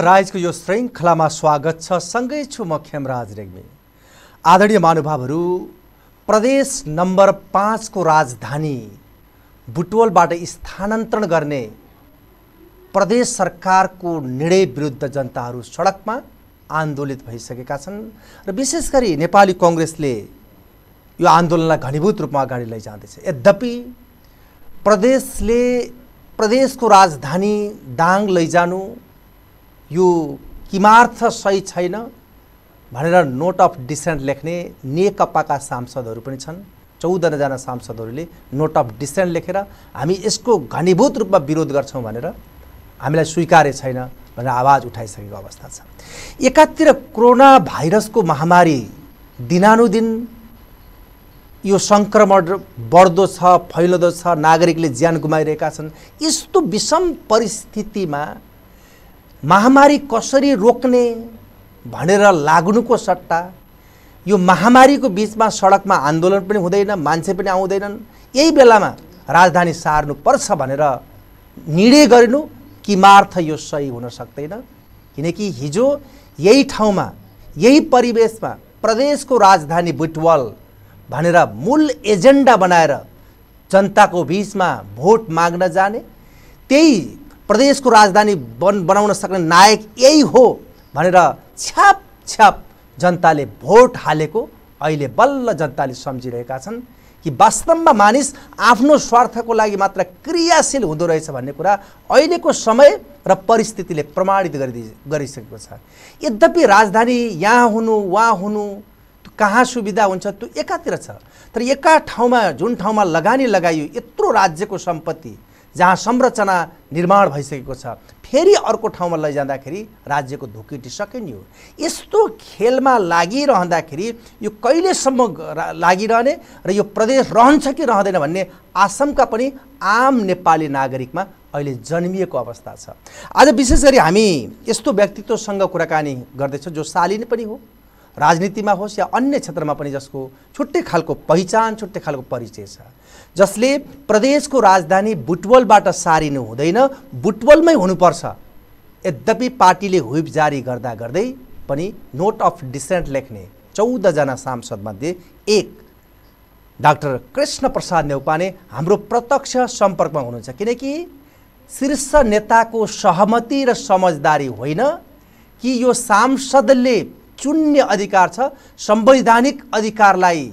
राजको यो श्रृङ्खलामा स्वागत छ। सँगै छु म खेमराज रेग्मी। आदरणीय महानुभावहरू प्रदेश नम्बर पाँचको राजधानी बुटवलबाट स्थानान्तरण गर्ने प्रदेश सरकारको निर्णय विरुद्ध जनताहरू सडकमा आन्दोलित भइसकेका छन् र विशेष गरी नेपाली कङ्ग्रेसले यो आन्दोलनलाई घनीभूत रूपमा अगाडि लैजाँदैछ। यद्यपि प्रदेशले प्रदेशको राजधानी दाङ लैजानु यो किमार्थ सही छैन भनेर नोट अफ डिसेन्ट लेख्ने नेकपाका सांसदहरू पनि छन्। चौधजना सांसदहरूले नोट अफ डिसेन्ट लेखेर हामी यसको घनीभूत रूपमा विरोध गर्छौँ भनेर हामीलाई स्वीकार्य छैन भनेर आवाज उठाइसकेको अवस्था छ। एकातिर कोरोना भाइरसको महामारी दिनानुदिन यो सङ्क्रमण बढ्दो छ फैलदो छ नागरिकले ज्यान गुमाइरहेका छन्। यस्तो विषम परिस्थितिमा महामारी कसरी रोक्ने भनेर लाग्नुको सट्टा यो महामारीको बिचमा सडकमा आन्दोलन पनि हुँदैन मान्छे पनि आउँदैनन् यही बेलामा राजधानी सार्नुपर्छ भनेर निर्णय गरिनु किमार्थ यो सही हुन सक्दैन। किनकि हिजो यही ठाउँमा यही परिवेशमा प्रदेशको राजधानी बुटवल भनेर मूल एजेन्डा बनाएर जनताको बिचमा भोट माग्न जाने त्यही प्रदेशको राजधानी बन बनाउन सक्ने नायक यही हो भनेर छ्याप छ्याप जनताले भोट हालेको अहिले बल्ल जनताले सम्झिरहेका छन् कि वास्तवमा मानिस आफ्नो स्वार्थको लागि मात्र क्रियाशील हुँदो रहेछ भन्ने कुरा अहिलेको समय र परिस्थितिले प्रमाणित गरिदि गरिसकेको छ। यद्यपि राजधानी यहाँ हुनु वहाँ हुनु कहाँ सुविधा हुन्छ त्यो एकातिर छ। तर एका ठाउँमा जुन ठाउँमा लगानी लगाइयो यत्रो राज्यको सम्पत्ति जहाँ संरचना निर्माण भइसकेको छ फेरि अर्को ठाउँमा लैजाँदाखेरि राज्यको धुकिटी सकिने हो यस्तो खेलमा लागिरहँदाखेरि यो कहिलेसम्म लागिरहने र यो प्रदेश रहन्छ कि रहँदैन भन्ने आशंका पनि आम नेपाली नागरिकमा अहिले जन्मिएको अवस्था छ। आज विशेष गरी हामी यस्तो व्यक्तित्वसँग कुराकानी गर्दैछौँ जो शालिनी पनि हो राजनीतिमा होस् या अन्य क्षेत्रमा पनि जसको छुट्टै खालको पहिचान छुट्टै खालको परिचय छ। जसले प्रदेशको राजधानी बुटवलबाट सारिनु हुँदैन बुटवलमै हुनुपर्छ। यद्यपि पार्टीले हुइप जारी गर्दा गर्दै पनि नोट अफ डिसेन्ट लेख्ने चौधजना सांसदमध्ये एक डाक्टर कृष्ण प्रसाद नेउपाने हाम्रो प्रत्यक्ष सम्पर्कमा हुनुहुन्छ। किनकि शीर्ष नेताको सहमति र समझदारी होइन कि यो सांसदले चुन्ने अधिकार छ संवैधानिक अधिकारलाई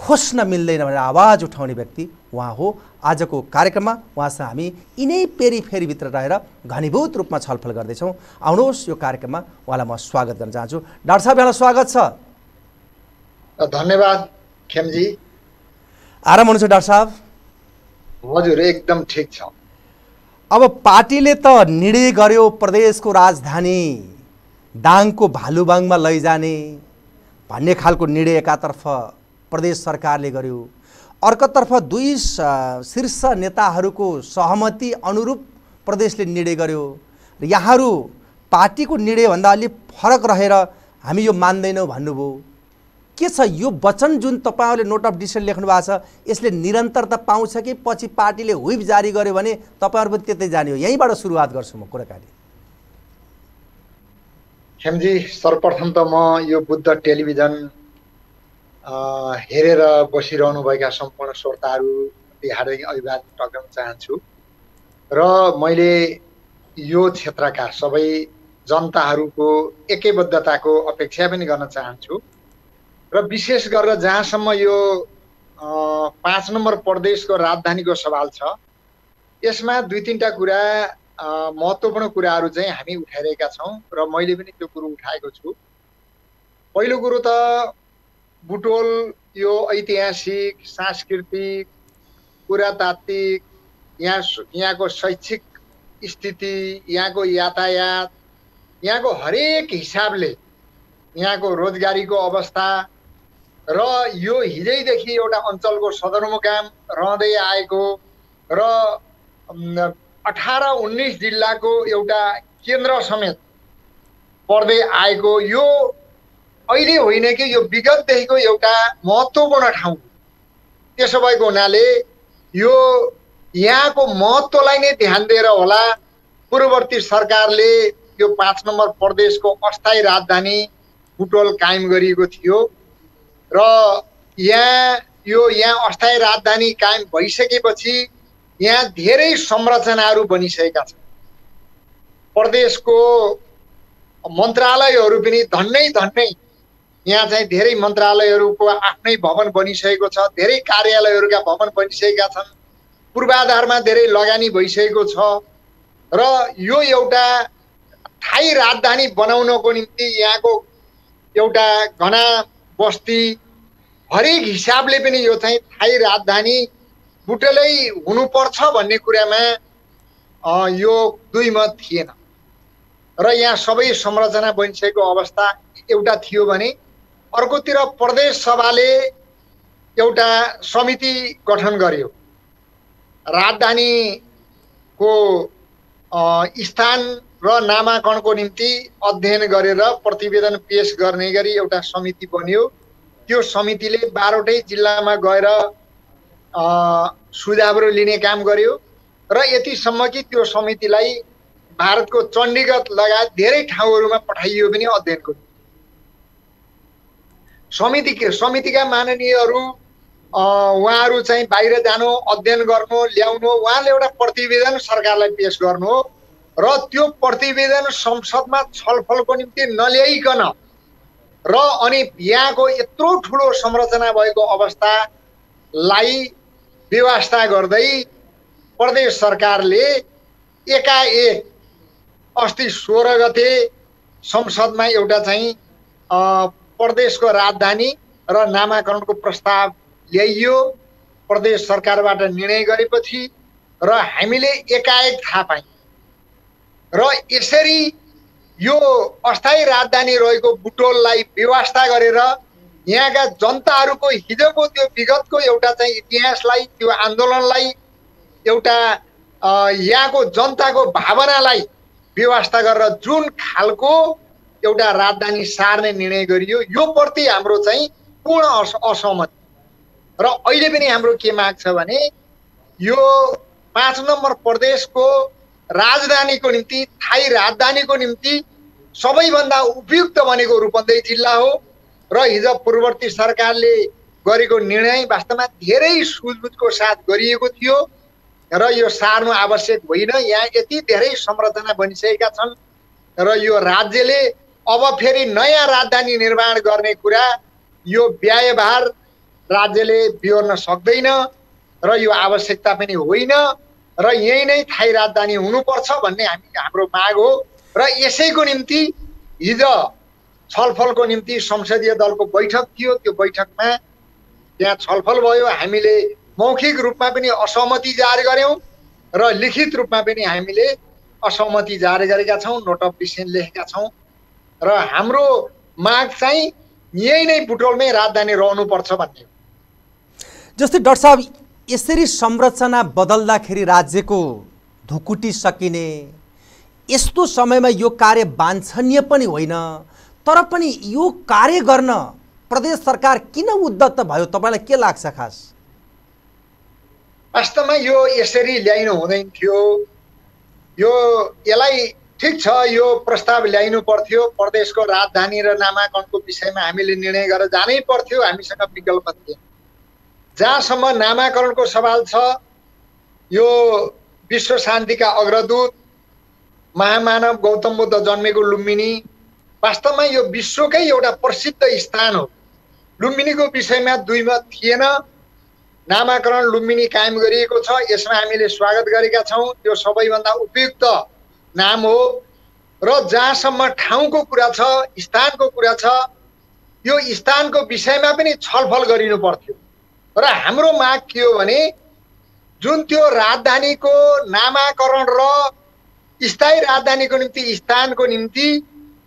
खोज्न मिल्दैन भनेर आवाज उठाउने व्यक्ति उहाँ हो। आजको कार्यक्रममा उहाँसँग हामी यिनै पेरी फेरीभित्र रहेर घनीभूत रूपमा छलफल गर्दैछौँ। आउनुहोस् यो कार्यक्रममा उहाँलाई म स्वागत गर्न चाहन्छु। डाक्टर साहब यहाँलाई स्वागत छ। धन्यवाद खेमजी। आराम हुनुहुन्छ डाक्टर साहब? हजुर एकदम ठिक छ। अब पार्टीले त निर्णय गर्यो प्रदेशको राजधानी दाङको भालुबाङमा लैजाने भन्ने खालको निर्णय एकातर्फ। प्रदेश सरकारले गर्यो। अर्कोतर्फ दुई शीर्ष नेताहरूको सहमति अनुरूप प्रदेशले निर्णय गर्यो। र यहाँहरू पार्टीको निर्णयभन्दा अलिक फरक रहेर हामी यो मान्दैनौँ भन्नुभयो। के छ यो वचन जुन तपाईँहरूले नोट अफ डिसिसन लेख्नु भएको छ यसले निरन्तरता पाउँछ कि पछि पार्टीले हुइप जारी गर्यो भने तपाईँहरू पनि त्यतै जाने हो? यहीँबाट सुरुवात गर्छु म कुराकानी। खेमजी सर्वप्रथम त म यो बुद्ध टेलिभिजन हेरेर बसिरहनुभएका सम्पूर्ण श्रोताहरू हार्दिक अभिवादन टक्राउन चाहन्छु। र मैले यो क्षेत्रका सबै जनताहरूको एकैबद्धताको अपेक्षा पनि गर्न चाहन्छु। र विशेष गरेर जहाँसम्म यो पाँच नम्बर प्रदेशको राजधानीको सवाल छ यसमा दुई तिनवटा कुरा महत्त्वपूर्ण कुराहरू चाहिँ हामी उठाइरहेका छौँ र मैले पनि त्यो कुरो उठाएको छु। पहिलो कुरो त बुटोल यो ऐतिहासिक सांस्कृतिक पुरातात्विक यहाँ यहाँको शैक्षिक स्थिति यहाँको यातायात यहाँको हरेक हिसाबले यहाँको रोजगारीको अवस्था र यो हिजैदेखि एउटा अञ्चलको सदरमुकाम रहँदै आएको र अठार उन्नाइस जिल्लाको एउटा केन्द्र समेत पर्दै आएको यो अहिले होइन कि यो विगतदेखिको एउटा महत्त्वपूर्ण ठाउँ त्यसो भएको हुनाले यो यहाँको महत्त्वलाई नै ध्यान दिएर होला पूर्ववर्ती सरकारले यो पाँच नम्बर प्रदेशको अस्थायी राजधानी बुटोल कायम गरिएको थियो र यहाँ यो यहाँ अस्थायी राजधानी कायम भइसकेपछि यहाँ धेरै संरचनाहरू बनिसकेका छन्। प्रदेशको मन्त्रालयहरू पनि धन्नै धन्नै यहाँ चाहिँ धेरै मन्त्रालयहरूको आफ्नै भवन बनिसकेको छ धेरै कार्यालयहरूका भवन बनिसकेका छन् पूर्वाधारमा धेरै लगानी भइसकेको छ र यो एउटा स्थायी राजधानी बनाउनको निम्ति यहाँको एउटा घना बस्ती हरेक हिसाबले पनि यो चाहिँ स्थायी राजधानी बुटलै हुनुपर्छ भन्ने कुरामा यो दुई मत थिएन। र यहाँ सबै संरचना बनिसकेको अवस्था एउटा थियो भने अर्कोतिर प्रदेश सभाले एउटा समिति गठन गर्यो। राजधानीको स्थान र नामाकरणको निम्ति अध्ययन गरेर प्रतिवेदन पेस गर्ने गरी एउटा समिति बन्यो। त्यो समितिले बाह्रवटै जिल्लामा गएर सुझावहरू लिने काम गर्यो र यतिसम्म कि त्यो समितिलाई भारतको चण्डीगढ लगायत धेरै ठाउँहरूमा पठाइयो पनि अध्ययनको समिति समितिका माननीयहरू उहाँहरू चाहिँ बाहिर जानु अध्ययन गर्नु ल्याउनु उहाँले एउटा प्रतिवेदन सरकारलाई पेस गर्नु र त्यो प्रतिवेदन संसदमा छलफलको निम्ति नल्याइकन र अनि यहाँको यत्रो ठुलो संरचना भएको अवस्थालाई व्यवस्था गर्दै प्रदेश सरकारले एकाएक अस्ति सोह्र गते संसदमा एउटा चाहिँ प्रदेशको राजधानी र नामाकरणको प्रस्ताव ल्याइयो प्रदेश सरकारबाट निर्णय गरेपछि र हामीले एकाएक थाहा पायौँ। र यसरी यो अस्थायी राजधानी रहेको बुटोललाई व्यवस्था गरेर यहाँका जनताहरूको हिजोको त्यो विगतको एउटा चाहिँ इतिहासलाई त्यो आन्दोलनलाई एउटा यहाँको जनताको भावनालाई व्यवस्था गरेर जुन खालको एउटा राजधानी सार्ने निर्णय गरियो। यो प्रति हाम्रो चाहिँ पूर्ण अस असहमति। र अहिले पनि हाम्रो के माग छ भने यो पाँच नम्बर प्रदेशको राजधानीको निम्ति थाई राजधानीको निम्ति सबैभन्दा उपयुक्त भनेको रूपन्देही जिल्ला हो र हिजो पूर्ववर्ती सरकारले गरेको निर्णय वास्तवमा धेरै सुझबुझको साथ गरिएको थियो र यो सार्नु आवश्यक होइन। यहाँ यति धेरै संरचना बनिसकेका छन् र यो राज्यले अब फेरि नयाँ राजधानी निर्माण गर्ने कुरा यो व्ययभार राज्यले बिहोर्न सक्दैन र यो आवश्यकता पनि होइन र यही नै थाई राजधानी हुनुपर्छ भन्ने हामी हाम्रो माग हो र यसैको निम्ति हिजो छलफलको निम्ति संसदीय दलको बैठक थियो। त्यो बैठकमा त्यहाँ छलफल भयो। हामीले मौखिक रूपमा पनि असहमति जारी गऱ्यौँ र लिखित रूपमा पनि हामीले असहमति जारी गरेका छौँ नोट अफ डिसिसन लेखेका छौँ। र हाम्रो माग चाहिँ यही नै बुटोलमै राजधानी रहनुपर्छ भन्ने जस्तै डाक्टर साहब यसरी संरचना बदल्दाखेरि राज्यको धुकुटी सकिने यस्तो समयमा यो कार्य वाञ्छनीय पनि होइन तर पनि यो कार्य गर्न प्रदेश सरकार किन उद्धत भयो तपाईँलाई के लाग्छ खास? वास्तवमा यो यसरी ल्याइनु हुँदैन थियो। यो यसलाई ठिक छ यो प्रस्ताव ल्याइनु पर्थ्यो। प्रदेशको राजधानी र नामाकरणको विषयमा हामीले निर्णय गरेर जानै पर्थ्यो हामीसँग विकल्प थिएन। जहाँसम्म नामाकरणको सवाल छ यो विश्व शान्तिका अग्रदूत महामानव गौतम बुद्ध जन्मेको लुम्बिनी वास्तवमा यो विश्वकै एउटा प्रसिद्ध स्थान हो। लुम्बिनीको विषयमा दुई मत थिएन। नामाकरण लुम्बिनी कायम गरिएको छ यसमा हामीले स्वागत गरेका छौँ। यो सबैभन्दा उपयुक्त नाम हो। र जहाँसम्म ठाउँको कुरा छ स्थानको कुरा छ यो स्थानको विषयमा पनि छलफल गरिनु पर्थ्यो। र हाम्रो माग के हो भने जुन त्यो राजधानीको नामाकरण र स्थायी राजधानीको निम्ति स्थानको निम्ति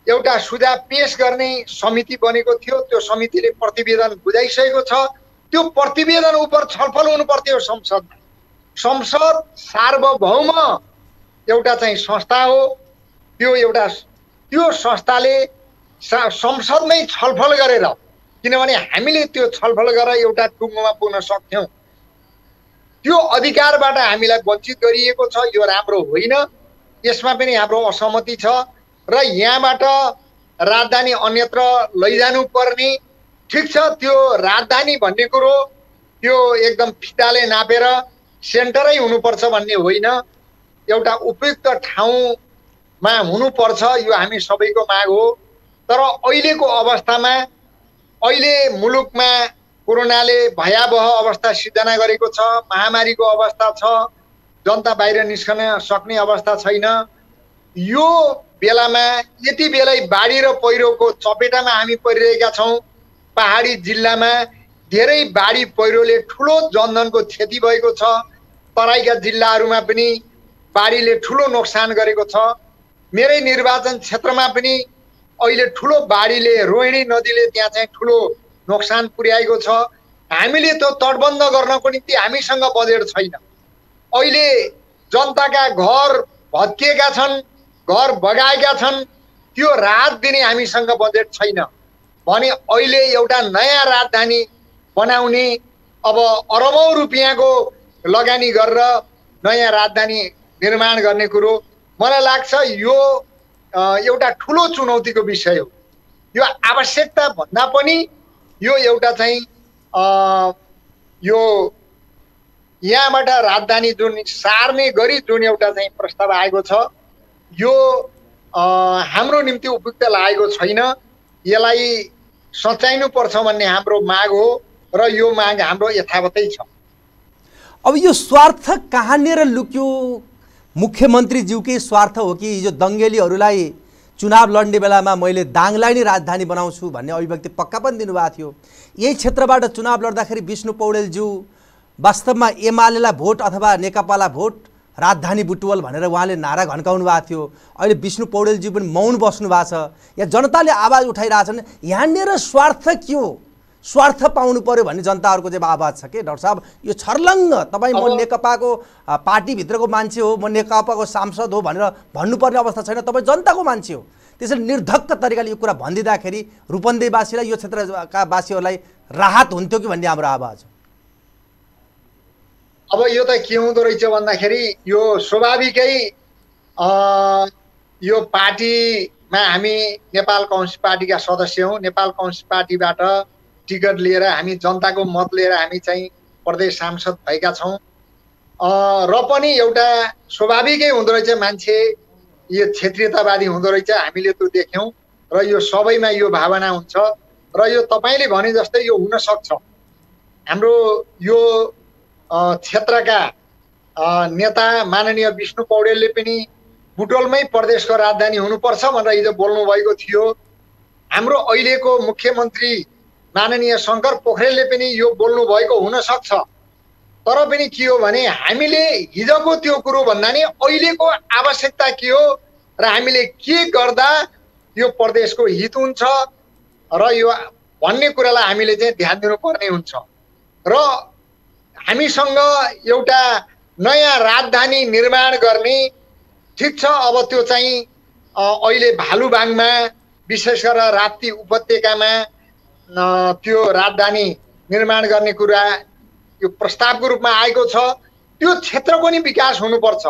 एउटा सुझाव पेस गर्ने समिति बनेको थियो। त्यो समितिले प्रतिवेदन बुझाइसकेको छ। त्यो प्रतिवेदन उप छलफल हुनु पर्थ्यो संसदमा। संसद सार्वभौम एउटा चाहिँ संस्था हो त्यो एउटा त्यो संस्थाले संसदमै छलफल गरेर किनभने हामीले त्यो छलफल गरेर एउटा टुङ्गोमा पुग्न सक्थ्यौँ। त्यो अधिकारबाट हामीलाई वञ्चित गरिएको छ यो राम्रो होइन। यसमा पनि हाम्रो असहमति छ र यहाँबाट राजधानी अन्यत्र लैजानु पर्ने ठिक छ त्यो राजधानी भन्ने कुरो त्यो एकदम फिताले नापेर सेन्टरै हुनुपर्छ भन्ने होइन। एउटा उपयुक्त ठाउँमा हुनुपर्छ यो हामी सबैको माग हो। तर अहिलेको अवस्थामा अहिले मुलुकमा कोरोनाले भयावह अवस्था सिर्जना गरेको छ महामारीको अवस्था छ जनता बाहिर निस्कन सक्ने अवस्था छैन। यो बेलामा यति बेलै बाढी र पहिरोको चपेटामा हामी परिरहेका छौँ। पहाडी जिल्लामा धेरै बाढी पहिरोले ठुलो जनधनको क्षति भएको छ। तराईका जिल्लाहरूमा पनि बाढीले ठुलो नोक्सान गरेको छ। मेरै निर्वाचन क्षेत्रमा पनि अहिले ठुलो बाढीले रोहिणी नदीले त्यहाँ चाहिँ ठुलो नोक्सान पुर्याएको छ। हामीले त्यो तटबन्ध गर्नको निम्ति हामीसँग बजेट छैन। अहिले जनताका घर भत्किएका छन् घर बगाएका छन् त्यो राहत दिने हामीसँग बजेट छैन। भने अहिले एउटा नयाँ राजधानी बनाउने अब अरबौँ रुपियाँको लगानी गरेर नयाँ राजधानी निर्माण गर्ने कुरो। मलाई लाग्छ यो एउटा ठुलो चुनौतीको विषय हो। यो आवश्यकता भन्दा पनि यो एउटा चाहिँ यो यहाँबाट राजधानी जुन सार्ने गरी जुन एउटा चाहिँ प्रस्ताव आएको छ यो हाम्रो निम्ति उपयुक्त लागेको छैन। यसलाई सच्याइनुपर्छ भन्ने हाम्रो माग हो र यो माग हाम्रो यथावतै छ। अब यो स्वार्थ कहाँनिर लुक्यो? मुख्यमन्त्रीज्यूकै स्वार्थ हो कि हिजो दङ्गेलीहरूलाई चुनाव लड्ने बेलामा मैले दाङलाई नै राजधानी बनाउँछु भन्ने अभिव्यक्ति पक्का पनि दिनुभएको थियो। यही क्षेत्रबाट चुनाव लड्दाखेरि विष्णु पौडेलज्यू वास्तवमा एमालेलाई भोट अथवा नेकपालाई भोट राजधानी बुटवल भनेर उहाँले नारा घन्काउनु भएको थियो। अहिले विष्णु पौडेलजी पनि मौन बस्नु भएको छ। या जनताले आवाज उठाइरहेछन् यहाँनिर स्वार्थ के हो? स्वार्थ पाउनु पर्यो भन्ने जनताहरूको चाहिँ आवाज छ कि? डाक्टर साहब यो छर्लङ्ग तपाईँ म नेकपाको पार्टीभित्रको मान्छे हो म नेकपाको सांसद हो भनेर भन्नुपर्ने अवस्था छैन तपाईँ जनताको मान्छे हो। त्यसरी निर्धक्क तरिकाले यो कुरा भनिदिँदाखेरि रूपन्देहीवासीलाई यो क्षेत्रका वासीहरूलाई राहत हुन्थ्यो कि भन्ने हाम्रो आवाज हो। अब यो त के हुँदो रहेछ भन्दाखेरि यो स्वाभाविकै यो पार्टीमा हामी नेपाल कम्युनिस्ट पार्टीका सदस्य हौँ। नेपाल कम्युनिस्ट पार्टीबाट टिकट लिएर हामी जनताको मत लिएर हामी चाहिँ प्रदेश सांसद भएका छौँ। र पनि एउटा स्वाभाविकै हुँदो रहेछ मान्छे यो क्षेत्रीयतावादी हुँदो रहेछ हामीले त्यो देख्यौँ। र यो सबैमा यो भावना हुन्छ। र यो तपाईँले भने जस्तै यो हुनसक्छ हाम्रो यो क्षेत्रका नेता माननीय विष्णु पौडेलले पनि बुटोलमै प्रदेशको राजधानी हुनुपर्छ भनेर हिजो बोल्नुभएको थियो। हाम्रो अहिलेको मुख्यमन्त्री माननीय शङ्कर पोखरेलले पनि यो बोल्नु भएको हुनसक्छ तर पनि के हो भने हामीले हिजोको त्यो कुरो भन्दा नि अहिलेको आवश्यकता के हो र हामीले के गर्दा यो प्रदेशको हित हुन्छ र यो भन्ने कुरालाई हामीले चाहिँ ध्यान दिनुपर्ने हुन्छ। र हामीसँग एउटा नयाँ राजधानी निर्माण गर्ने ठिक छ अब त्यो चाहिँ अहिले भालुबाङमा विशेष गरेर राप्ती उपत्यकामा त्यो राजधानी निर्माण गर्ने कुरा यो प्रस्तावको रूपमा आएको छ त्यो क्षेत्रको नि विकास हुनुपर्छ।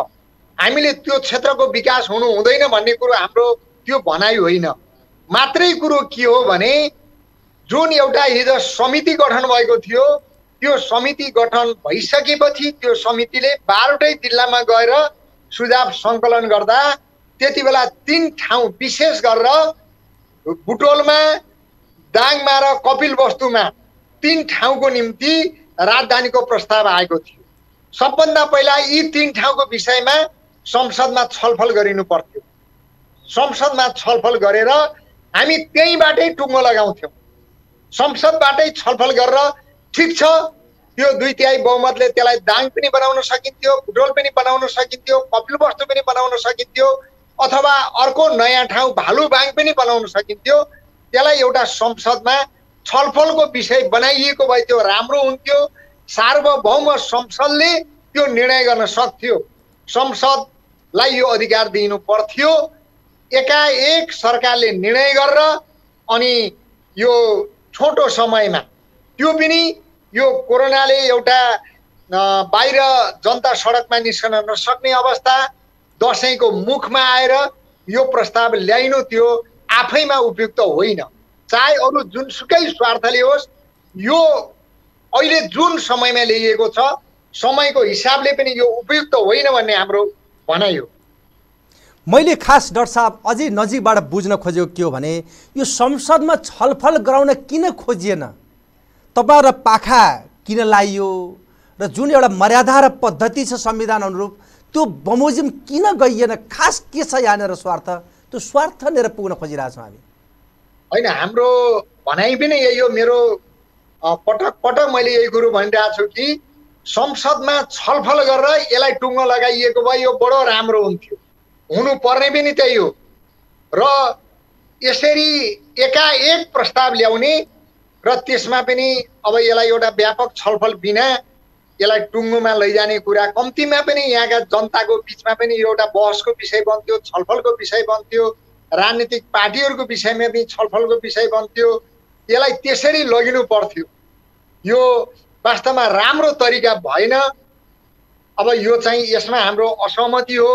हामीले त्यो क्षेत्रको विकास हुनु हुँदैन भन्ने कुरो हाम्रो त्यो भनाइ होइन। मात्रै कुरो के हो भने जुन एउटा हिजो समिति गठन भएको थियो त्यो समिति गठन भइसकेपछि त्यो समितिले बाह्रवटै जिल्लामा गएर सुझाव सङ्कलन गर्दा त्यति बेला तिन ठाउँ विशेष गरेर बुटोलमा दाङमा र कपिल वस्तुमा तिन ठाउँको निम्ति राजधानीको प्रस्ताव आएको थियो। सबभन्दा पहिला यी तिन ठाउँको विषयमा संसदमा छलफल गरिनु पर्थ्यो। संसदमा छलफल गरेर हामी त्यहीँबाटै टुङ्गो लगाउँथ्यौँ। संसदबाटै छलफल गरेर ठिक छ त्यो दुई तिहाई बहुमतले त्यसलाई दाङ पनि बनाउन सकिन्थ्यो भुटोल पनि बनाउन सकिन्थ्यो कपिल वस्तु पनि बनाउन सकिन्थ्यो अथवा अर्को नयाँ ठाउँ भालुबाङ पनि बनाउन सकिन्थ्यो त्यसलाई एउटा संसदमा छलफलको विषय बनाइएको भए त्यो राम्रो हुन्थ्यो। सार्वभौम संसदले त्यो निर्णय गर्न सक्थ्यो। संसदलाई यो अधिकार दिनु पर्थ्यो। एकाएक सरकारले निर्णय गरेर अनि यो छोटो समयमा त्यो पनि यो कोरोनाले एउटा बाहिर जनता सडकमा निस्कन नसक्ने अवस्था दसैँको मुखमा आएर यो प्रस्ताव ल्याइनु त्यो आफैमा उपयुक्त होइन। चाहे अरू जुनसुकै स्वार्थले होस् यो अहिले जुन समयमा ल्याइएको छ समयको हिसाबले पनि यो उपयुक्त होइन भन्ने हाम्रो भनाइ हो। मैले खास डाक्टर साहब अझै नजिकबाट बुझ्न खोजेको के हो भने यो संसदमा छलफल गराउन किन खोजिएन? तपाईँ र पाखा किन लाइयो? र जुन एउटा मर्यादा र पद्धति छ संविधान अनुरूप त्यो बमोजिम किन गइएन? खास के छ यहाँनिर स्वार्थ? त्यो स्वार्थ लिएर पुग्न खोजिरहेछौँ हामी। होइन हाम्रो भनाइ पनि यही हो। मेरो पटक पटक मैले यही कुरो भनिरहेको छु कि संसदमा छलफल गरेर यसलाई टुङ्गो लगाइएको भए यो बडो राम्रो हुन्थ्यो। हुनुपर्ने पनि त्यही हो। र यसरी एकाएक प्रस्ताव ल्याउने र त्यसमा पनि अब यसलाई एउटा व्यापक छलफल बिना यसलाई टुङ्गोमा लैजाने कुरा। कम्तीमा पनि यहाँका जनताको बिचमा पनि एउटा बहसको विषय बन्थ्यो छलफलको विषय बन्थ्यो राजनीतिक पार्टीहरूको विषयमा पनि छलफलको विषय बन्थ्यो। यसलाई त्यसरी लगिनु पर्थ्यो। यो वास्तवमा राम्रो तरिका भएन। अब यो चाहिँ यसमा हाम्रो असहमति हो।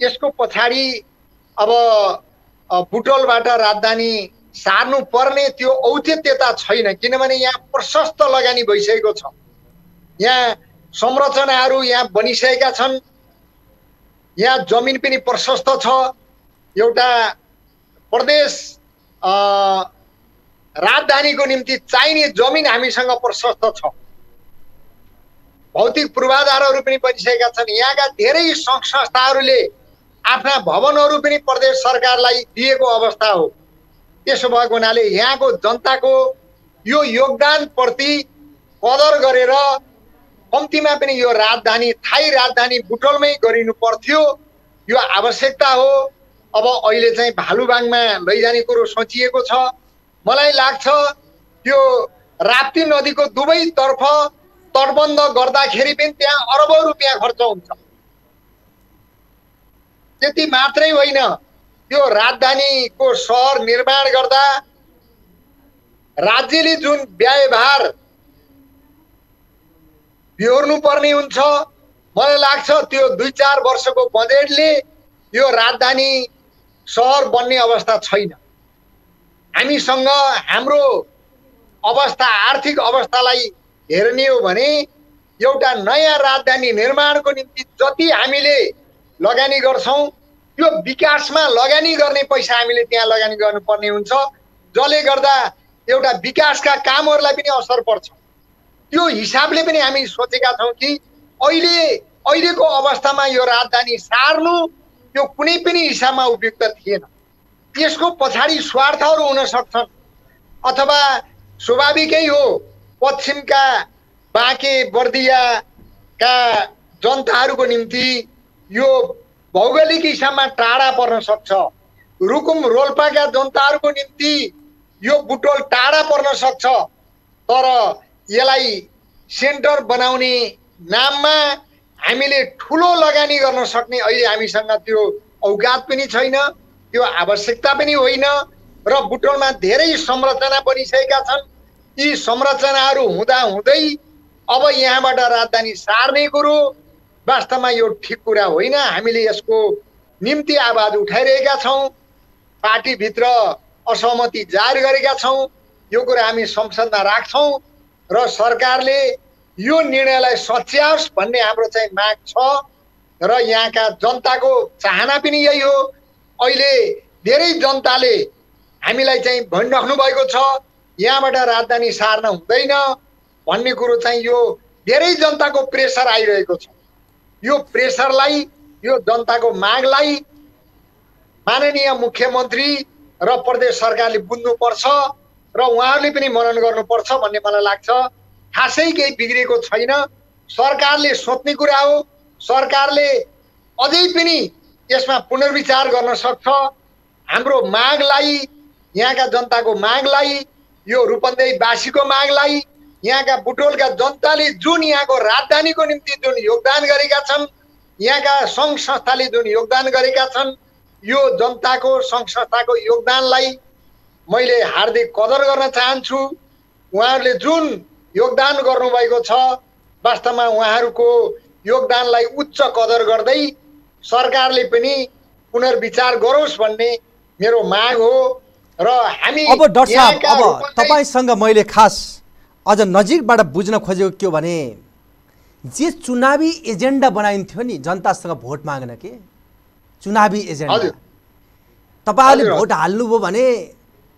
यसको पछाडि अब बुटोलबाट राजधानी सार्नु पर्ने त्यो औचित्यता छैन। किनभने यहाँ प्रशस्त लगानी भइसकेको छ। यहाँ संरचनाहरू यहाँ बनिसकेका छन्। यहाँ जमिन पनि प्रशस्त छ। एउटा प्रदेश राजधानीको निम्ति चाहिने जमिन हामीसँग प्रशस्त छ। भौतिक पूर्वाधारहरू पनि बनिसकेका छन्। यहाँका धेरै सङ्घ संस्थाहरूले आफ्ना भवनहरू पनि प्रदेश सरकारलाई दिएको अवस्था हो। त्यसो भएको हुनाले यहाँको जनताको यो योगदानप्रति कदर गरेर कम्तीमा पनि यो राजधानी थाई राजधानी बुटोलमै गरिनु पर्थ्यो। यो आवश्यकता हो। अब अहिले चाहिँ भालुबाङमा लैजाने कुरो सोचिएको छ। मलाई लाग्छ त्यो राप्ती नदीको दुवैतर्फ तटबन्ध गर्दाखेरि पनि त्यहाँ अरबौँ रुपियाँ खर्च हुन्छ। त्यति मात्रै होइन। त्यो राजधानीको सहर निर्माण गर्दा राज्यले जुन व्ययभार बिहोर्नु पर्ने हुन्छ। मलाई लाग्छ त्यो दुई चार वर्षको बजेटले यो राजधानी सहर बन्ने अवस्था छैन। हामीसँग हाम्रो अवस्था आर्थिक अवस्थालाई हेर्ने हो भने एउटा नयाँ राजधानी निर्माणको निम्ति जति हामीले लगानी गर्छौँ त्यो विकासमा लगानी गर्ने पैसा हामीले त्यहाँ लगानी गर्नुपर्ने हुन्छ। जसले गर्दा एउटा विकासका कामहरूलाई पनि असर पर्छ। त्यो हिसाबले पनि हामी सोचेका छौँ कि अहिले अहिलेको अवस्थामा यो राजधानी सार्नु त्यो कुनै पनि हिसाबमा उपयुक्त थिएन। त्यसको पछाडि स्वार्थहरू हुन सक्छन्। अथवा स्वाभाविकै हो पश्चिमका बाँके बर्दियाका जनताहरूको निम्ति यो भौगोलिक हिसाबमा टाढा पर्न सक्छ। रुकुम रोल्पाका जनताहरूको निम्ति यो बुटोल टाढा पर्न सक्छ। तर यसलाई सेन्टर बनाउने नाममा हामीले ठुलो लगानी गर्न सक्ने अहिले हामीसँग त्यो औकात पनि छैन त्यो आवश्यकता पनि होइन र बुटोलमा धेरै संरचना बनिसकेका छन्। यी संरचनाहरू हुँदा हुँदै अब यहाँबाट राजधानी सार्ने कुरो वास्तवमा यो ठिक कुरा होइन। हामीले यसको निम्ति आवाज उठाइरहेका छौँ पार्टीभित्र असहमति जाहेर गरेका छौँ। यो कुरा हामी संसदमा राख्छौँ। र सरकारले यो निर्णयलाई सच्याओस् भन्ने हाम्रो चाहिँ माग छ र यहाँका जनताको चाहना पनि यही हो। अहिले धेरै जनताले हामीलाई चाहिँ भनिराख्नु भएको छ यहाँबाट राजधानी सार्न हुँदैन भन्ने कुरो चाहिँ यो धेरै जनताको प्रेसर आइरहेको छ। यो प्रेसरलाई यो जनताको मागलाई माननीय मुख्यमन्त्री र प्रदेश सरकारले बुझ्नुपर्छ। र उहाँहरूले पनि मनन गर्नुपर्छ भन्ने मलाई लाग्छ। खासै केही बिग्रेको छैन। सरकारले सोध्ने कुरा हो। सरकारले अझै पनि यसमा पुनर्विचार गर्न सक्छ। हाम्रो मागलाई यहाँका जनताको मागलाई यो रूपन्देहीवासीको मागलाई यहाँका बुटोलका जनताले जुन यहाँको राजधानीको निम्ति जुन योगदान गरेका छन् यहाँका सङ्घ संस्थाले जुन योगदान गरेका छन् यो जनताको सङ्घ संस्थाको योगदानलाई मैले हार्दिक कदर गर्न चाहन्छु। उहाँहरूले जुन योगदान गर्नुभएको छ वास्तवमा उहाँहरूको योगदानलाई उच्च कदर गर्दै सरकारले पनि पुनर्विचार गरोस् भन्ने मेरो माग हो र हामी अब डाक्टर साहब अब तपाईँसँग मैले खास अझ नजिकबाट बुझ्न खोजेको के हो भने जे चुनावी एजेन्डा बनाइन्थ्यो नि जनतासँग भोट माग्न के? चुनावी एजेन्डा। तपाईँहरूले भोट हाल्नुभयो भने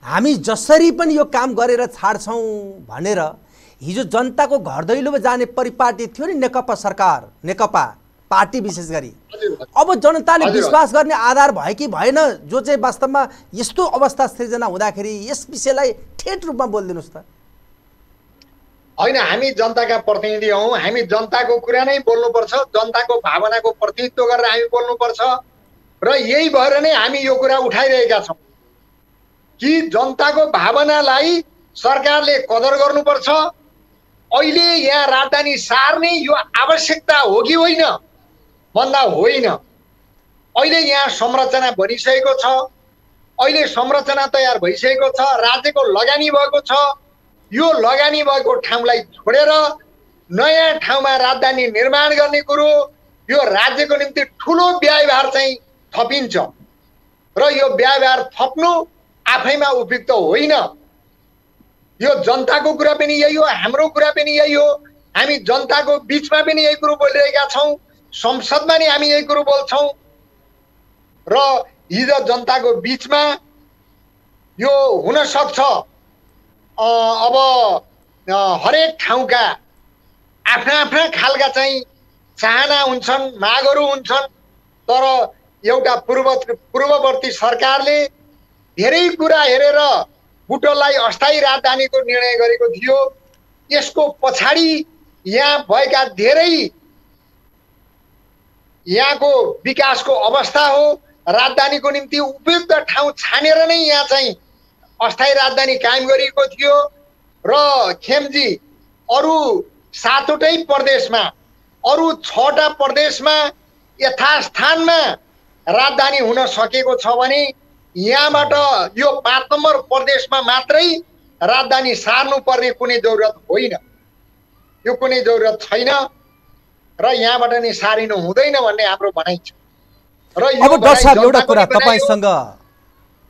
हामी जसरी पनि यो काम गरेर छाड्छौँ भनेर हिजो जनताको घर दैलोमा जाने परिपाटी थियो नि नेकपा सरकार नेकपा पार्टी विशेष गरी। अब जनताले। विश्वास गर्ने आधार भयो कि भएन जो चाहिँ वास्तवमा यस्तो अवस्था सृजना हुँदाखेरि यस विषयलाई ठेट रूपमा बोलिदिनुहोस् त। होइन हामी जनताका प्रतिनिधि हौँ हामी जनताको कुरा नै बोल्नुपर्छ जनताको भावनाको प्रतिनिधित्व गरेर हामी बोल्नुपर्छ र यही भएर नै हामी यो कुरा उठाइरहेका छौँ। कि जनताको भावनालाई सरकारले कदर गर्नुपर्छ। अहिले यहाँ राजधानी सार्ने यो आवश्यकता हो कि होइन? भन्दा होइन। अहिले यहाँ संरचना बनिसकेको छ। अहिले संरचना तयार भइसकेको छ। राज्यको लगानी भएको छ। यो लगानी भएको ठाउँलाई छोडेर नयाँ ठाउँमा राजधानी निर्माण गर्ने कुरो यो राज्यको निम्ति ठुलो व्ययभार चाहिँ थपिन्छ। र यो व्ययभार थप्नु आफैमा उपयुक्त होइन। यो जनताको कुरा पनि यही हो हाम्रो कुरा पनि यही हो। हामी जनताको बिचमा पनि यही कुरो बोलिरहेका छौँ। संसदमा नि हामी यही कुरो बोल्छौँ। र हिजो जनताको बिचमा यो हुन सक्छ। अ, अब हरेक ठाउँका आफ्ना आफ्ना खालका चाहिँ चाहना हुन्छन् मागहरू हुन्छन्। तर एउटा पूर्व पूर्ववर्ती सरकारले धेरै कुरा हेरेर बुटोललाई अस्थायी राजधानीको निर्णय गरेको थियो। यसको पछाडि यहाँ भएका धेरै यहाँको विकासको अवस्था हो। राजधानीको निम्ति उपयुक्त ठाउँ छानेर नै यहाँ चाहिँ अस्थायी राजधानी कायम गरिएको थियो। र खेमजी अरू सातवटै प्रदेशमा अरू छवटा प्रदेशमा यथास्थानमा राजधानी हुन सकेको छ भने यहाँबाट यो पाँच नम्बर प्रदेशमा मात्रै राजधानी सार्नुपर्ने कुनै जरुरत होइन। यो कुनै जरुरत छैन र यहाँबाट नि सारिनु हुँदैन भन्ने हाम्रो भनाइ छ। र अब डाक्टर साहब भनाइ एउटा कुरा। तपाईँसँग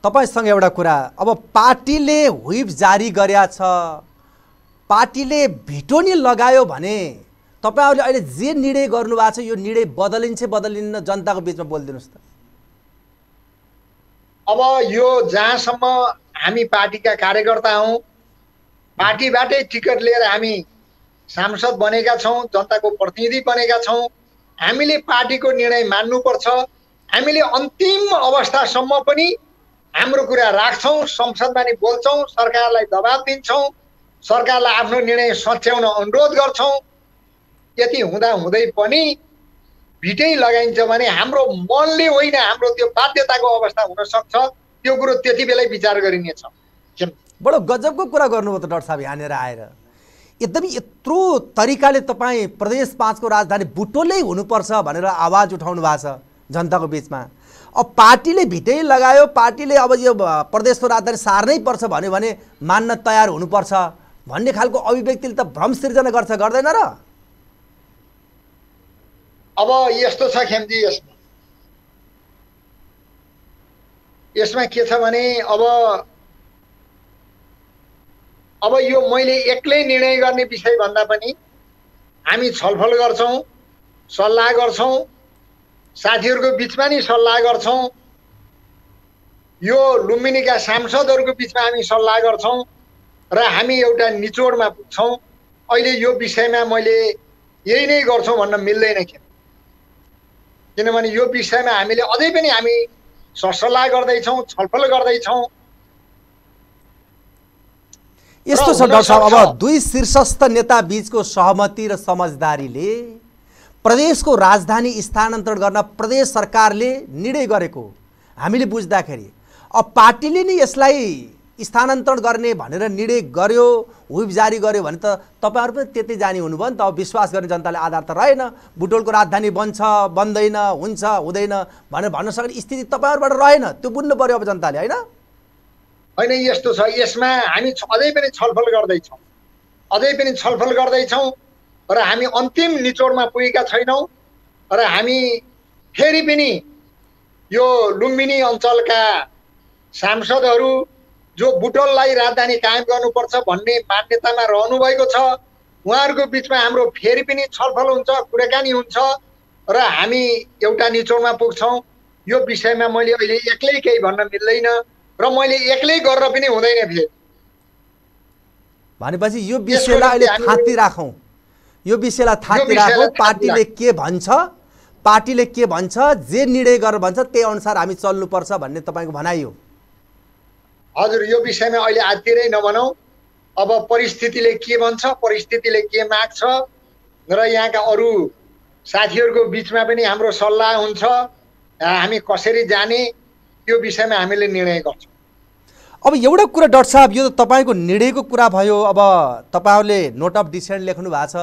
तपाईँसँग एउटा कुरा। अब पार्टीले व्हिप जारी गरेका छ पार्टीले भिटो नि लगायो भने तपाईँहरूले अहिले जे निर्णय गर्नुभएको छ यो निर्णय बदलिन्छ बदलिन्न जनताको बिचमा बोलिदिनुहोस् त। अब यो जहाँसम्म हामी पार्टीका कार्यकर्ता हौँ पार्टीबाटै टिकट लिएर हामी सांसद बनेका छौँ जनताको प्रतिनिधि बनेका छौँ हामीले पार्टीको निर्णय मान्नुपर्छ हामीले अन्तिम अवस्थासम्म पनि हाम्रो कुरा राख्छौँ संसदमा नि बोल्छौँ सरकारलाई दबाब दिन्छौँ सरकारलाई आफ्नो निर्णय सच्याउन अनुरोध गर्छौँ। यति हुँदा हुँदै पनि भिटै लगाइन्छ भने हाम्रो मनले होइन हाम्रो त्यो बाध्यताको अवस्था हुनसक्छ त्यो कुरो त्यति बेलै विचार गरिनेछ। बडो गजबको कुरा गर्नुभयो त डाक्टर साहब यहाँनिर आएर। एकदमै यत्रो तरिकाले तपाईँ प्रदेश पाँचको राजधानी बुटोलै हुनुपर्छ भनेर आवाज उठाउनु भएको छ जनताको बिचमा। अब पार्टीले भिटै लगायो पार्टीले अब यो प्रदेशको राजधानी सार्नै पर्छ भन्यो भने मान्न तयार हुनुपर्छ। भन्ने खालको अभिव्यक्तिले त भ्रम सिर्जना गर्छ गर्दैन र। अब यस्तो छ खेमजी यसमा यसमा के छ भने अब अब यो मैले एक्लै निर्णय गर्ने विषय भन्दा पनि हामी छलफल गर्छौँ सल्लाह गर्छौँ साथीहरूको बिचमा नि सल्लाह गर्छौँ यो लुम्बिनीका सांसदहरूको बिचमा हामी सल्लाह गर्छौँ र हामी एउटा निचोडमा पुग्छौँ अहिले यो विषयमा मैले यही नै गर्छौँ भन्न मिल्दैन के किनभने यो विषयमा हामीले अझै पनि हामी सरसल्लाह गर्दैछौँ छलफल गर्दैछौँ। यस्तो छ डाक्टर साहब। अब दुई शीर्षस्थ नेता बिचको सहमति र समझदारीले प्रदेशको राजधानी स्थानान्तरण गर्न प्रदेश सरकारले निर्णय गरेको हामीले बुझ्दाखेरि। अब पार्टीले नै यसलाई स्थानान्तरण गर्ने भनेर निर्णय गर्यो व्हिप जारी गर्यो भने त तपाईँहरू पनि त्यतै जाने हुनुभयो नि त। अब विश्वास गर्ने जनताले आधार त रहेन बुटोलको राजधानी बन्छ बन्दैन हुन्छ हुँदैन भनेर भन्न सक्ने। स्थिति तपाईँहरूबाट रहेन त्यो बुझ्नु पऱ्यो अब जनताले होइन? होइन यस्तो छ। यसमा हामी अझै पनि छलफल गर्दैछौँ। अझै पनि छलफल गर्दैछौँ र हामी अन्तिम निचोडमा पुगेका छैनौँ र हामी फेरि पनि यो लुम्बिनी अञ्चलका सांसदहरू जो बुटोललाई राजधानी कायम गर्नुपर्छ भन्ने मान्यतामा रहनुभएको छ उहाँहरूको बिचमा हाम्रो फेरि पनि छलफल हुन्छ कुराकानी हुन्छ र हामी एउटा निचोडमा पुग्छौँ। यो विषयमा मैले अहिले एक्लै केही भन्न मिल्दैन र मैले एक्लै गरेर पनि हुँदैन फेरि। भनेपछि यो विषयलाई अहिले थाँती राखौँ। यो विषयलाई थाँती राखौँ। पार्टीले के भन्छ पार्टीले के भन्छ जे निर्णय गरेर भन्छ त्यही अनुसार हामी चल्नुपर्छ भन्ने तपाईँको भनाइ हो। हजुर यो विषयमा अहिले आत्तिरै नभनौँ। अब परिस्थितिले के भन्छ परिस्थितिले के माग्छ र यहाँका अरू साथीहरूको बिचमा पनि हाम्रो सल्लाह हुन्छ हामी कसरी जाने त्यो विषयमा हामीले निर्णय गर्छौँ। अब एउटा कुरा डाक्टर साहब यो त तपाईँको निर्णयको कुरा भयो। अब तपाईँहरूले नोट अफ डिसिसन लेख्नु भएको छ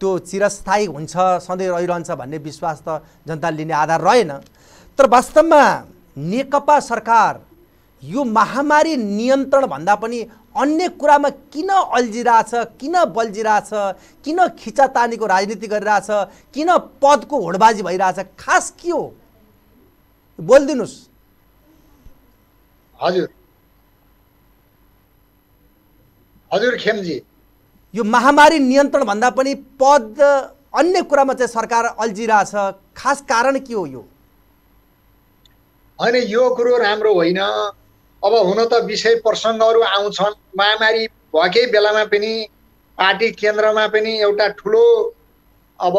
त्यो चिरस्थायी हुन्छ सधैँ रहिरहन्छ भन्ने विश्वास त जनताले लिने आधार रहेन। तर वास्तवमा नेकपा सरकार यो महामारी नियन्त्रण भन्दा पनि अन्य कुरामा किन अल्झिरहेछ किन बल्झिरहेछ किन खिचातानीको राजनीति गरिरहेछ किन पदको होडबाजी भइरहेछ खास के हो? बोलिदिनुहोस्। हजुर। हजुर खेमजी। यो महामारी नियन्त्रण भन्दा पनि पद अन्य कुरामा चाहिँ सरकार अल्झिरहेछ खास कारण के हो यो? होइन यो कुरो राम्रो होइन। अब हुन त विषय प्रसङ्गहरू आउँछन्। महामारी भएकै बेलामा पनि पार्टी केन्द्रमा पनि एउटा ठुलो अब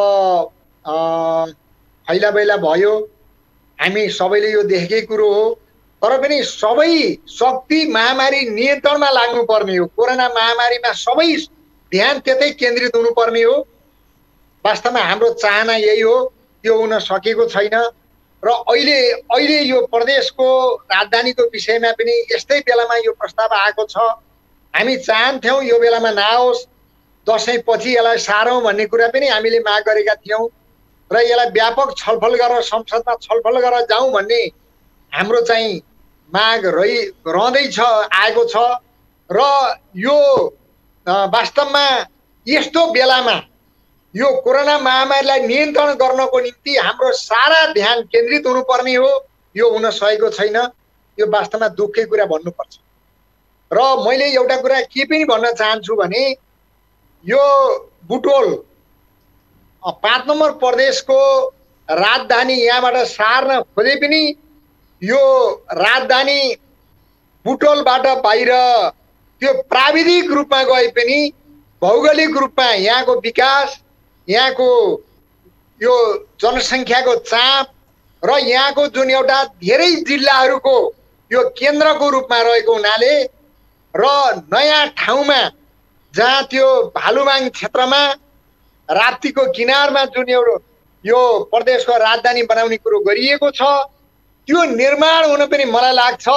फैला बैला भयो। हामी सबैले यो देखेकै कुरो हो। तर पनि सबै शक्ति महामारी नियन्त्रणमा लाग्नुपर्ने हो। कोरोना महामारीमा सबै ध्यान त्यतै केन्द्रित हुनुपर्ने हो। वास्तवमा हाम्रो चाहना यही हो। त्यो हुन सकेको छैन। र अहिले अहिले यो प्रदेशको राजधानीको विषयमा पनि यस्तै बेलामा यो प्रस्ताव आएको छ। हामी चाहन्थ्यौँ यो बेलामा नआओस् दसैँ पछि यसलाई सारौँ भन्ने कुरा पनि हामीले माग गरेका थियौँ र यसलाई व्यापक छलफल गरेर संसदमा छलफल गरेर जाउँ भन्ने हाम्रो चाहिँ माग रहि रहँदैछ आएको छ। र यो वास्तवमा यस्तो बेलामा यो कोरोना महामारीलाई नियन्त्रण गर्नको निम्ति हाम्रो सारा ध्यान केन्द्रित हुनुपर्ने हो। यो हुन सकेको छैन। यो वास्तवमा दुःखकै कुरा भन्नुपर्छ। र मैले एउटा कुरा के पनि भन्न चाहन्छु भने यो बुटोल पाँच नम्बर प्रदेशको राजधानी यहाँबाट सार्न खोजे पनि यो राजधानी बुटोलबाट बाहिर त्यो प्राविधिक रूपमा गए पनि भौगोलिक रूपमा यहाँको विकास यहाँको यो जनसङ्ख्याको चाप र यहाँको जुन एउटा धेरै जिल्लाहरूको यो केन्द्रको रूपमा रहेको हुनाले र नयाँ ठाउँमा जहाँ त्यो भालुबाङ क्षेत्रमा राप्तीको किनारमा जुन एउटा यो प्रदेशको राजधानी बनाउने कुरो गरिएको छ त्यो निर्माण हुन पनि मलाई लाग्छ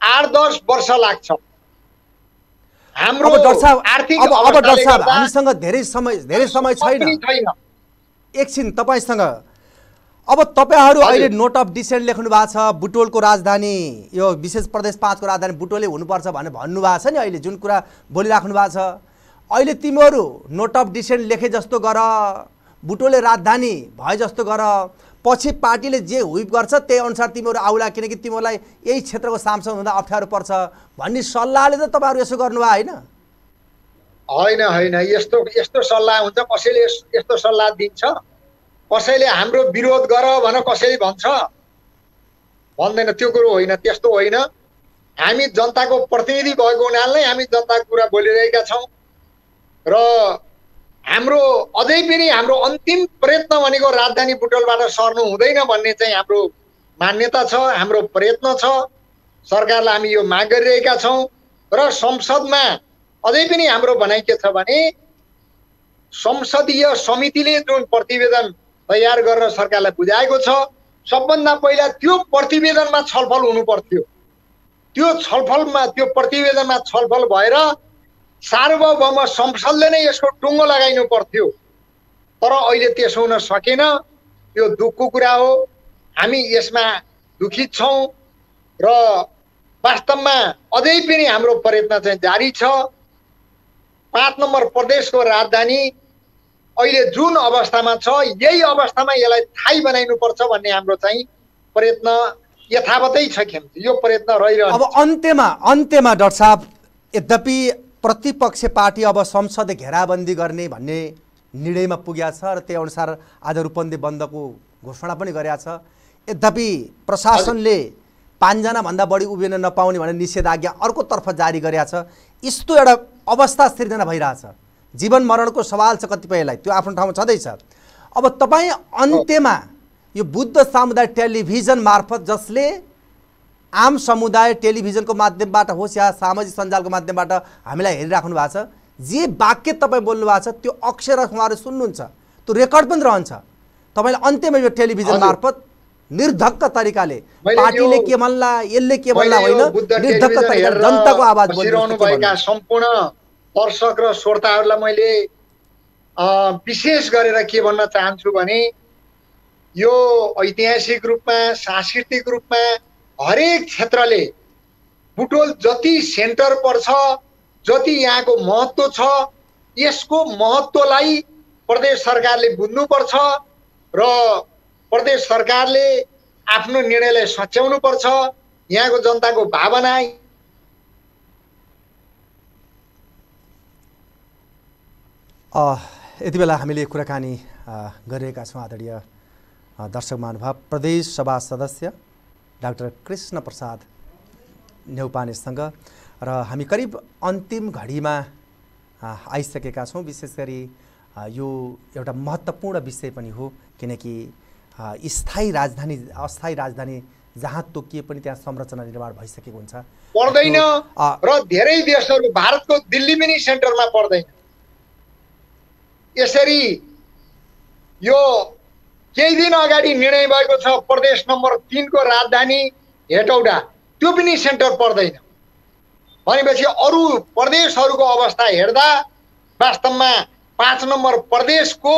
आठ दस वर्ष लाग्छ। हाम्रो अब अब अब डाक्टर साहब हामीसँग धेरै समय धेरै समय छैन। एकछिन तपाईँसँग अब तपाईँहरू। अहिले नोट अफ डिसेन्ट लेख्नु भएको छ बुटोलको राजधानी यो विशेष प्रदेश पाँचको राजधानी बुटोलै हुनुपर्छ भनेर भन्नुभएको छ नि अहिले जुन कुरा बोलिराख्नु भएको छ। अहिले तिमीहरू नोट अफ डिसेन्ट लेखे जस्तो गर बुटोले राजधानी भए जस्तो गर पछि पार्टीले जे हुइप गर्छ त्यही अनुसार तिमीहरू आउला किनकि तिमीहरूलाई यही क्षेत्रको सांसद हुँदा अप्ठ्यारो पर्छ भन्ने सल्लाहले त तपाईँहरू यसो गर्नुभयो होइन? होइन होइन यस्तो यस्तो सल्लाह हुन्छ कसैले यस- यस्तो सल्लाह दिन्छ? कसैले हाम्रो विरोध गर भन कसैले भन्छ? भन्दैन त्यो कुरो होइन त्यस्तो होइन। हामी जनताको प्रतिनिधि भएको हुनाले हामी जनताको कुरा बोलिरहेका छौँ। र हाम्रो अझै पनि हाम्रो अन्तिम प्रयत्न भनेको राजधानी बुटोलबाट सर्नु हुँदैन भन्ने चाहिँ हाम्रो मान्यता छ हाम्रो प्रयत्न छ। सरकारलाई हामी यो माग गरिरहेका छौँ र संसदमा अझै पनि हाम्रो भनाइ के छ भने संसदीय समितिले जुन प्रतिवेदन तयार गरेर सरकारलाई बुझाएको छ सबभन्दा पहिला त्यो प्रतिवेदनमा छलफल हुनु पर्थ्यो त्यो छलफलमा त्यो प्रतिवेदनमा छलफल भएर सार्वभौम संसदले नै यसको टुङ्गो लगाइनु पर्थ्यो। तर अहिले त्यसो हुन सकेन। यो दुःखको कुरा हो। हामी यसमा दुखित छौँ र वास्तवमा अझै पनि हाम्रो प्रयत्न चाहिँ जारी छ। पाँच नम्बर प्रदेशको राजधानी अहिले जुन अवस्थामा छ यही अवस्थामा यसलाई थाहै बनाइनुपर्छ भन्ने हाम्रो चाहिँ प्रयत्न यथावतै छ खेम्ची यो प्रयत्न अब रहिरहन्छ अन्त्यमा अन्त्यमा डाक्टर साहब यद्यपि प्रतिपक्ष पार्टी अब संसद घेराबन्दी गर्ने भन्ने निर्णयमा पुगेको छ र त्यही अनुसार आज रूपन्देही बन्दको घोषणा पनि गरेका छ। यद्यपि प्रशासनले पाँचजनाभन्दा बढी उभिन नपाउने भनेर निषेधाज्ञा अर्कोतर्फ जारी गरेका छ यस्तो एउटा अवस्था सिर्जना भइरहेछ जीवन मरणको सवाल छ कतिपयलाई त्यो आफ्नो ठाउँमा छँदैछ। अब तपाईँ अन्त्यमा यो बुद्ध समुदाय टेलिभिजन मार्फत जसले आम समुदाय टेलिभिजनको माध्यमबाट होस् या सामाजिक सञ्जालको माध्यमबाट हामीलाई हेरिराख्नु भएको छ जे वाक्य तपाईँ बोल्नु भएको छ त्यो अक्षर उहाँहरू सुन्नुहुन्छ त्यो रेकर्ड पनि रहन्छ तपाईँले अन्त्यमा यो टेलिभिजन। मार्फत निर्धक्क तरिकाले पार्टीले के भन्ला यसले के भन्ला होइन निर्धक्क तरिकाले जनताको आवाज सम्पूर्ण दर्शक र श्रोताहरूलाई मैले विशेष गरेर के भन्न चाहन्छु भने यो ऐतिहासिक रूपमा सांस्कृतिक रूपमा हरेक क्षेत्रले बुटोल जति सेन्टर पर्छ जति यहाँको महत्त्व छ यसको महत्त्वलाई प्रदेश सरकारले बुझ्नुपर्छ र प्रदेश सरकारले आफ्नो निर्णयलाई सच्याउनुपर्छ। यहाँको जनताको भावना यति बेला हामीले कुराकानी गरिरहेका छौँ आदरणीय दर्शक महानुभाव प्रदेश सभा सदस्य। डाक्टर कृष्ण प्रसाद नेउपानेसँग र हामी करिब अन्तिम घडीमा आइसकेका छौँ। विशेष गरी यो एउटा महत्त्वपूर्ण विषय पनि हो किनकि स्थायी राजधानी अस्थायी राजधानी जहाँ तोकिए पनि त्यहाँ संरचना निर्माण भइसकेको हुन्छ। पर्दैन। र धेरै देशहरू भारतको दिल्ली पनि सेन्टरमा पर्दैन। यसरी यो केही दिन अगाडि निर्णय भएको छ प्रदेश नम्बर तिनको राजधानी हेटौडा। त्यो पनि सेन्टर पर्दैन। भनेपछि अरू प्रदेशहरूको अवस्था हेर्दा वास्तवमा पाँच नम्बर प्रदेशको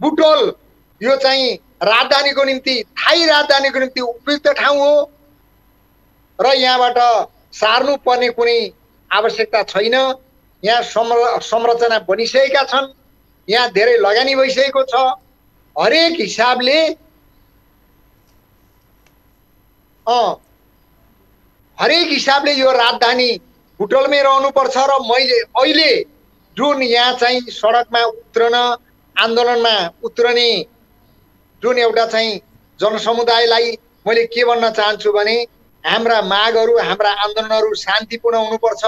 बुटोल यो चाहिँ राजधानीको निम्ति थाई राजधानीको निम्ति उपयुक्त ठाउँ हो। र यहाँबाट सार्नु पर्ने कुनै आवश्यकता छैन। यहाँ संर संरचना बनिसकेका छन्। यहाँ धेरै लगानी भइसकेको छ। हरेक हिसाबले हरेक हिसाबले यो राजधानी बुटोलमै रहनुपर्छ र मैले अहिले जुन यहाँ चाहिँ सडकमा उत्रन आन्दोलनमा उत्रने जुन एउटा चाहिँ जनसमुदायलाई मैले के भन्न चाहन्छु भने हाम्रा मागहरू हाम्रा आन्दोलनहरू शान्तिपूर्ण हुनुपर्छ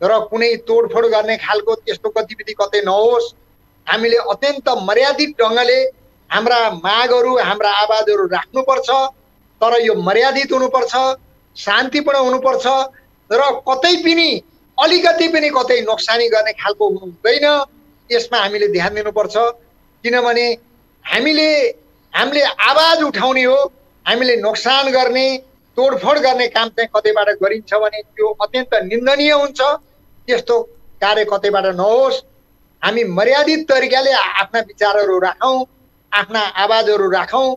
र कुनै तोडफोड गर्ने खालको त्यस्तो गतिविधि कतै नहोस् हामीले अत्यन्त मर्यादित ढङ्गले हाम्रा मागहरू हाम्रा आवाजहरू राख्नुपर्छ तर यो मर्यादित हुनुपर्छ शान्तिपूर्ण हुनुपर्छ र कतै पनि अलिकति पनि कतै नोक्सानी गर्ने खालको हुनु हुँदैन यसमा हामीले ध्यान दिनुपर्छ किनभने हामीले हामीले आवाज उठाउने हो हामीले नोक्सान गर्ने तोडफोड गर्ने काम चाहिँ कतैबाट गरिन्छ भने त्यो अत्यन्त निन्दनीय हुन्छ त्यस्तो कार्य कतैबाट नहोस् हामी मर्यादित तरिकाले आफ्ना विचारहरू राखौँ आफ्ना आवाजहरू राखौँ।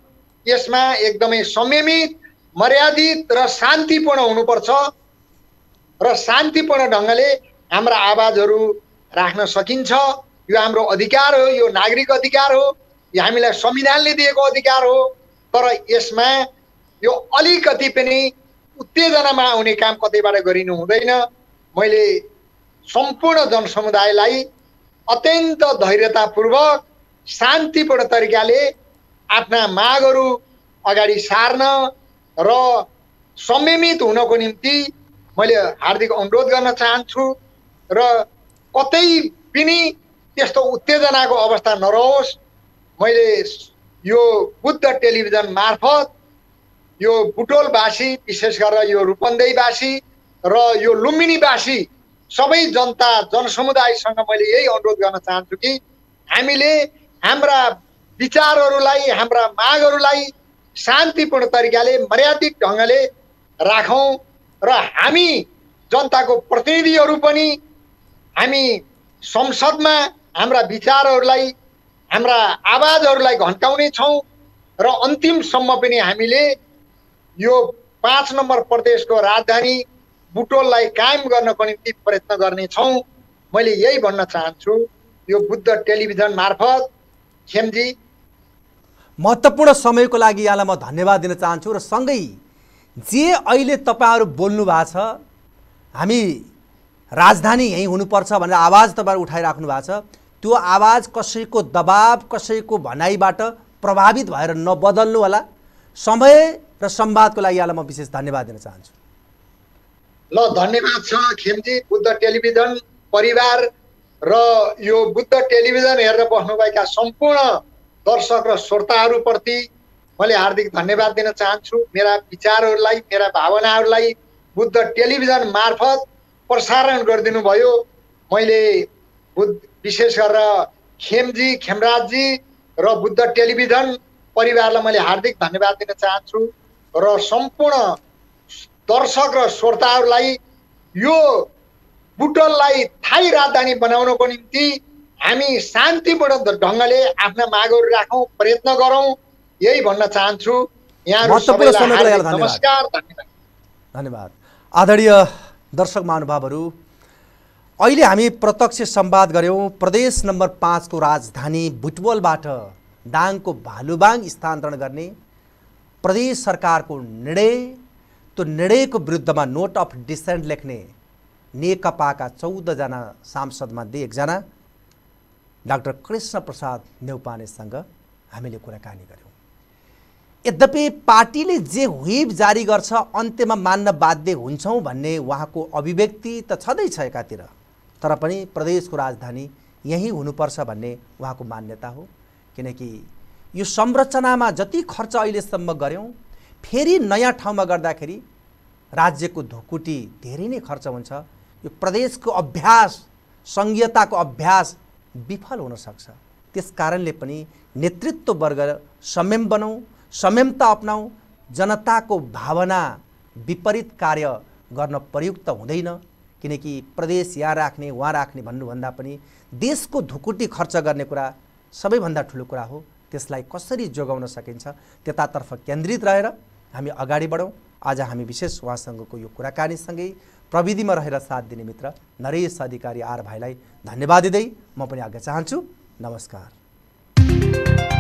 यसमा एकदमै संयमित मर्यादित र शान्तिपूर्ण हुनुपर्छ र शान्तिपूर्ण ढङ्गले हाम्रा आवाजहरू राख्न सकिन्छ। यो हाम्रो अधिकार हो यो नागरिक अधिकार हो यो हामीलाई संविधानले दिएको अधिकार हो। तर यसमा यो अलिकति पनि उत्तेजनामा आउने काम कतैबाट गरिनु हुँदैन। मैले सम्पूर्ण जनसमुदायलाई अत्यन्त धैर्यतापूर्वक शान्तिपूर्ण तरिकाले आफ्ना मागहरू अगाडि सार्न र संयमित हुनको निम्ति मैले हार्दिक अनुरोध गर्न चाहन्छु र कतै पनि त्यस्तो उत्तेजनाको अवस्था नरहोस्। मैले यो बुद्ध टेलिभिजन मार्फत यो बुटोलवासी विशेष गरेर यो रूपन्देहीवासी र यो लुम्बिनीवासी सबै जनता जनसमुदायसँग मैले यही अनुरोध गर्न चाहन्छु कि हामीले हाम्रा विचारहरूलाई हाम्रा मागहरूलाई शान्तिपूर्ण तरिकाले मर्यादित ढङ्गले राखौँ र हामी जनताको प्रतिनिधिहरू पनि हामी संसदमा हाम्रा विचारहरूलाई हाम्रा आवाजहरूलाई घन्टाउने छौँ र अन्तिमसम्म पनि हामीले यो पाँच नम्बर प्रदेशको राजधानी बुटोललाई कायम गर्नको निम्ति प्रयत्न गर्नेछौँ। मैले यही भन्न चाहन्छु यो बुद्ध टेलिभिजन मार्फत खेमजी महत्त्वपूर्ण समयको लागि यहाँलाई म धन्यवाद दिन चाहन्छु र सँगै जे अहिले तपाईँहरू बोल्नु भएको छ हामी राजधानी यहीँ हुनुपर्छ भनेर आवाज तपाईँहरू उठाइराख्नु भएको छ त्यो आवाज कसैको दबाब कसैको भनाइबाट प्रभावित भएर नबदल्नु होला। समय र संवादको लागि यहाँलाई म विशेष धन्यवाद दिन चाहन्छु। ल धन्यवाद छ खेमजी बुद्ध टेलिभिजन परिवार र यो बुद्ध टेलिभिजन हेरेर बस्नुभएका सम्पूर्ण दर्शक र श्रोताहरूप्रति मैले हार्दिक धन्यवाद दिन चाहन्छु। मेरा विचारहरूलाई मेरा भावनाहरूलाई बुद्ध टेलिभिजन मार्फत प्रसारण गरिदिनु भयो मैले बुद्ध विशेष गरेर खेमजी खेमराजजी र बुद्ध टेलिभिजन परिवारलाई मैले हार्दिक धन्यवाद दिन चाहन्छु र सम्पूर्ण दर्शक र श्रोताहरूलाई यो बुटललाई थाई राजधानी बनाउनको निम्ति हामी शान्तिपूर्ण ढङ्गले आफ्ना मागहरू राखौँ प्रयत्न गरौँ। यही भन्न चाहन्छु। नमस्कार धन्यवाद। धन्यवाद। आदरणीय दर्शक महानुभावहरू अहिले हामी प्रत्यक्ष संवाद गऱ्यौँ प्रदेश नम्बर पाँचको राजधानी बुटवलबाट दाङको भालुबाङ स्थानान्तरण गर्ने प्रदेश सरकारको निर्णय। त्यो निर्णयको विरुद्धमा नोट अफ डिसेन्ट लेख्ने नेकपाका चौधजना सांसदमध्ये एकजना डाक्टर कृष्ण प्रसाद नेउपानेसँग हामीले कुराकानी गऱ्यौँ। यद्यपि पार्टीले जे व्हिप जारी गर्छ अन्त्यमा मान्न बाध्य हुन्छौँ भन्ने उहाँको अभिव्यक्ति त छँदैछ एकातिर तर पनि प्रदेशको राजधानी यहीँ हुनुपर्छ भन्ने उहाँको मान्यता हो। किनकि यो संरचनामा जति खर्च अहिलेसम्म गऱ्यौँ फेरि नयाँ ठाउँमा गर्दाखेरि राज्यको धुकुटी धेरै नै खर्च हुन्छ। यो प्रदेशको अभ्यास सङ्घीयताको अभ्यास विफल हुन सक्छ। त्यस कारणले पनि नेतृत्व वर्ग संयम बनाऊ संयमता अप्नाऊ जनताको भावना विपरीत कार्य गर्न प्रयुक्त हुँदैन। किनकि प्रदेश यहाँ राख्ने उहाँ राख्ने भन्नुभन्दा पनि देशको धुकुटी खर्च गर्ने कुरा सबैभन्दा ठुलो कुरा हो। त्यसलाई कसरी जोगाउन सकिन्छ त्यतातर्फ केन्द्रित रहेर हामी अगाडि बढौँ। आज हामी विशेष उहाँसँगको यो कुराकानीसँगै प्रविधिमा रहेर साथ दिने मित्र नरेश अधिकारी आर भाइलाई धन्यवाद दिँदै म पनि आज्ञा चाहन्छु नमस्कार।